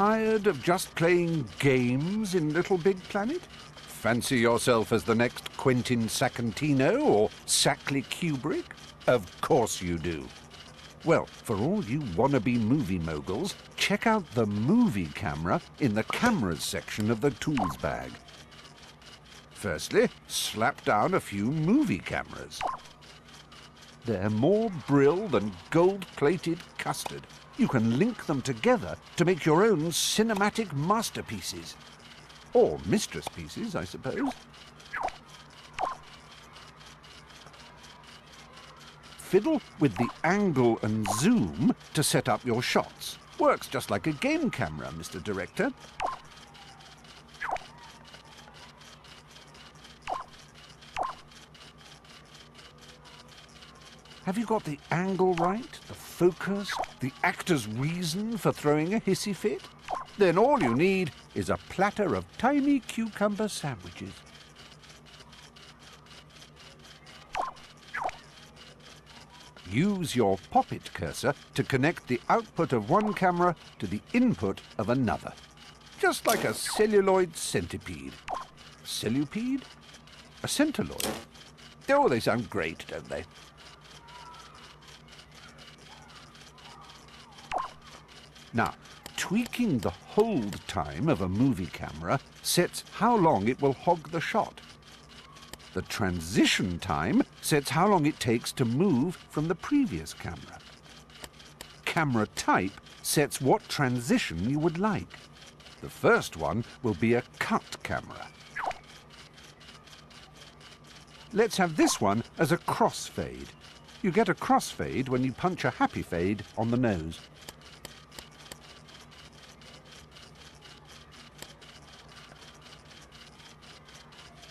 tired of just playing games in Little Big Planet? Fancy yourself as the next Quentin Sacantino or Sackley Kubrick? Of course you do. Well, for all you wannabe movie moguls, check out the movie camera in the cameras section of the tools bag. Firstly, slap down a few movie cameras. They're more brill than gold-plated custard. You can link them together to make your own cinematic masterpieces. Or mistress pieces, I suppose. Fiddle with the angle and zoom to set up your shots. Works just like a game camera, Mr. Director. Have you got the angle right, the focus, the actor's reason for throwing a hissy fit? Then all you need is a platter of tiny cucumber sandwiches. Use your Popit cursor to connect the output of one camera to the input of another. Just like a celluloid centipede. Cellupede? A centilloid? Oh, they sound great, don't they? Now, tweaking the hold time of a movie camera sets how long it will hog the shot. The transition time sets how long it takes to move from the previous camera. Camera type sets what transition you would like. The first one will be a cut camera. Let's have this one as a crossfade. You get a crossfade when you punch a happy fade on the nose.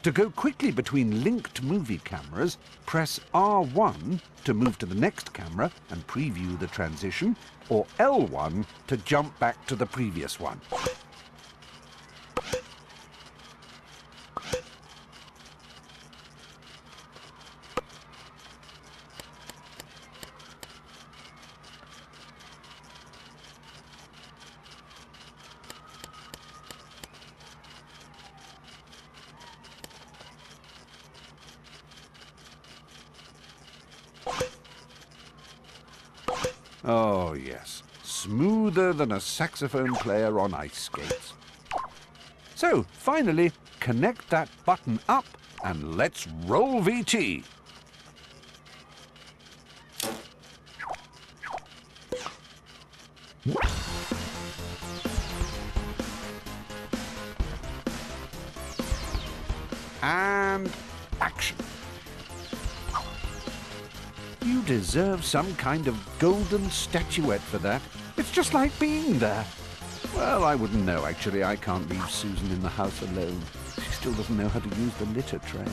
To go quickly between linked movie cameras, press R1 to move to the next camera and preview the transition, or L1 to jump back to the previous one. Oh, yes. Smoother than a saxophone player on ice skates. So, finally, connect that button up and let's roll VT. And action. You deserve some kind of golden statuette for that. It's just like being there. Well, I wouldn't know, actually. I can't leave Susan in the house alone. She still doesn't know how to use the litter tray.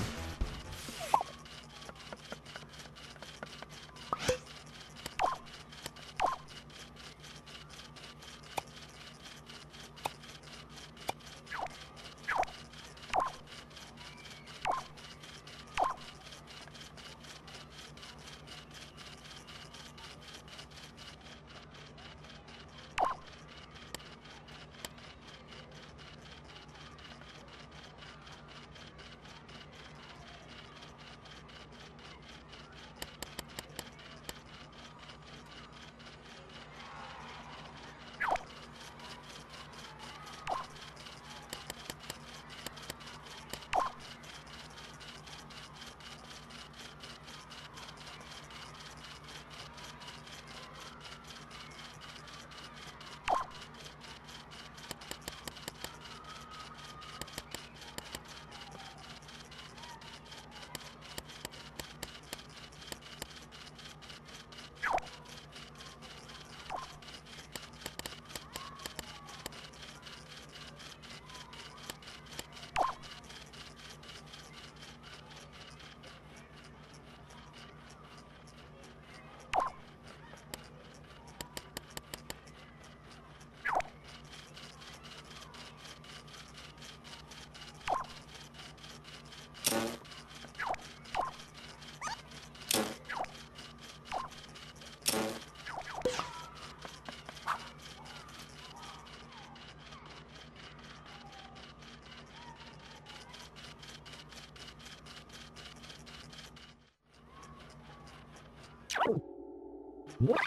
What?